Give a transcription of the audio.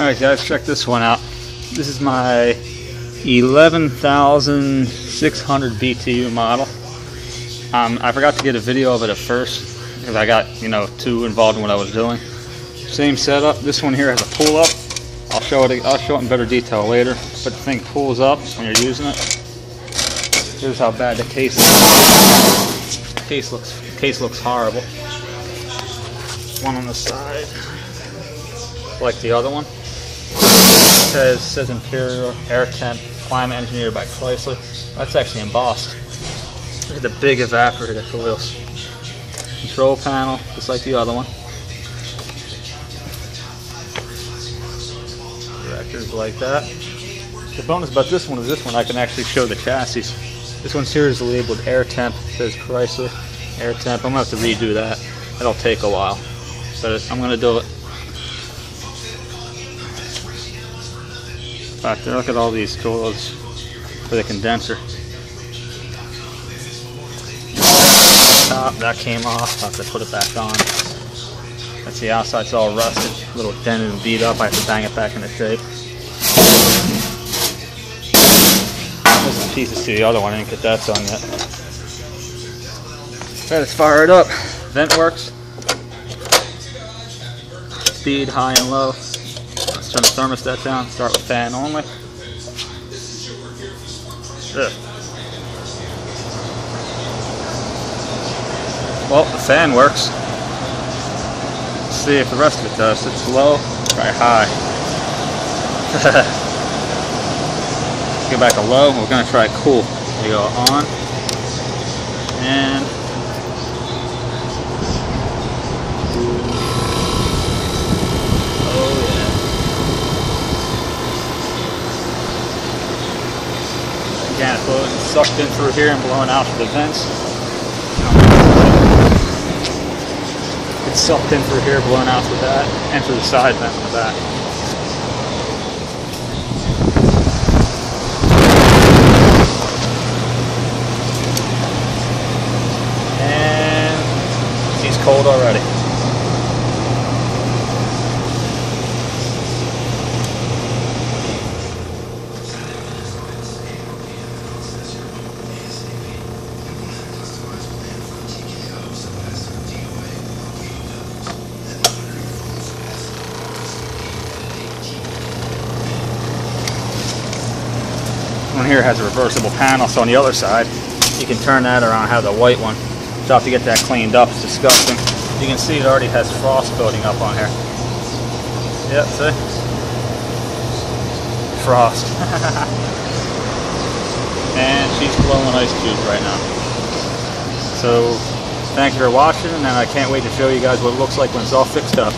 Alright guys, check this one out. This is my 11,600 BTU model. Um, I forgot to get a video of it at first because I got, you know, too involved in what I was doing. Same setup. This one here has a pull up. I'll show it. I'll show it in better detail later. But the thing pulls up when you're using it. Here's how bad the case is. The case looks case looks horrible. One on the side, like the other one. Says says Imperial Airtemp Climate Engineered by Chrysler. That's actually embossed. Look at the big evaporator coils. Control panel, just like the other one. Directors like that. The bonus about this one is this one I can actually show the chassis. This one's here is labeled Airtemp. Says Chrysler Airtemp. I'm gonna have to redo that. That'll take a while, but I'm gonna do it. There, look at all these coils for the condenser. Top, that came off. I have to put it back on. That's the outside, it's all rusted, a little dented and beat up. I have to bang it back into shape. There's some pieces to the other one, I didn't get that done yet. Let's fire it up. Vent works. Speed, high and low. Let's turn the thermostat down, start with fan only. Ugh. Well, the fan works. Let's see if the rest of it does. It's low, try high. Go back to low, we're gonna try cool. We go on, and yeah. It's sucked in through here and blowing out the vents. It's sucked in through here, blowing out through that, and through the side vent on the back. And he's cold already. One here has a reversible panel, so on the other side, you can turn that around, have the white one. So have to get that cleaned up, it's disgusting. You can see it already has frost building up on here. Yep, see? Frost. and she's blowing ice cubes right now. So, thank you for watching, and I can't wait to show you guys what it looks like when it's all fixed up.